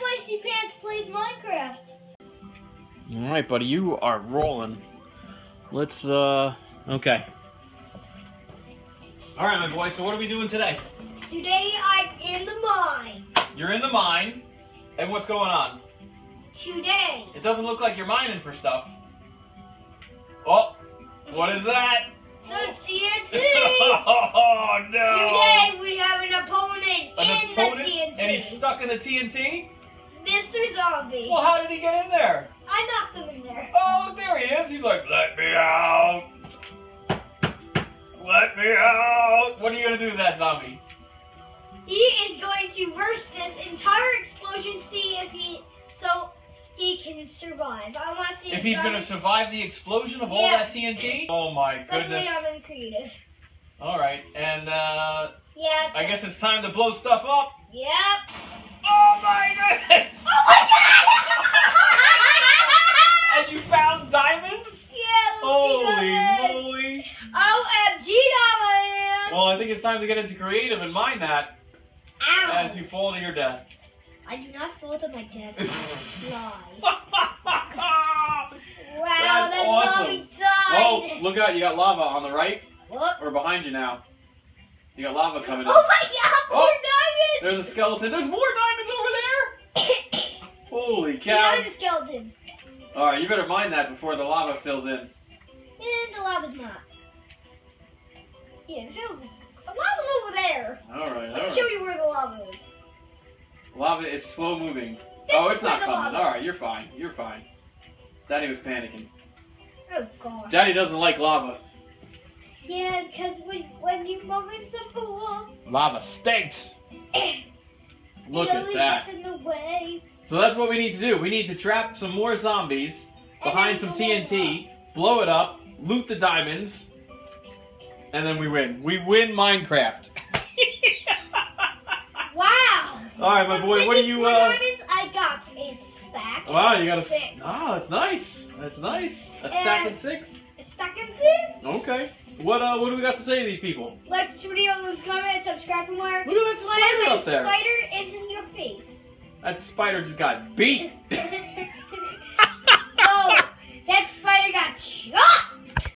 Feisty Pants plays Minecraft. All right, buddy, you are rolling. Let's uh, okay. All right, my boy. So what are we doing today? Today I'm in the mine. You're in the mine, and what's going on? Today. It doesn't look like you're mining for stuff. Oh, what is that? So TNT. oh no! Today we have an opponent An in opponent, the TNT. and he's stuck in the TNT. Mr. Zombie. Well, how did he get in there? I knocked him in there. Oh, look, there he is. He's like, let me out. Let me out. What are you gonna do to that zombie? He is going to burst this entire explosion, see if he so he can survive. I want to see If he's gonna survive the explosion of all Yeah. that TNT? Oh my Luckily, goodness. I'm in creative. All right, and uh, Yeah. I guess it's time to blow stuff up. Yep. Oh my goodness! Oh my god! And you found diamonds? yeah. Holy moly! OMG, diamond! Well, I think it's time to get into creative and mine that Ow. as you fall to your death. I do not fall to my death. Wow, Wow, That's awesome. Oh, look out, you got lava on the right What? or behind you now. You got lava coming Oh my god, Oh, more diamonds! There's a skeleton. There's more diamonds. Holy cow. Another skeleton. Alright, you better mind that before the lava fills in. And the lava's not. Yeah, so the lava's over there. Alright, Let me show you where the lava is. Lava is slow moving. This oh, it's not coming. Alright, you're fine. You're fine. Daddy was panicking. Oh god. Daddy doesn't like lava. Yeah, because when, when you move in some pool, Lava stinks. Eh. Look it at that. Gets in the way. So that's what we need to do. We need to trap some more zombies behind some And TNT, blow it up, loot the diamonds, and then we win. We win Minecraft. Wow. All right, my boy. What do you? 54 Uh... diamonds, I got a stack. Wow, you got a. Six. Oh, that's nice. That's nice. A stack of six. A stack and six. Okay. What uh? What do we got to say to these people? Like this video, leave a comment, subscribe for more. Look at that spider up there. spider into your face. That spider just got beat.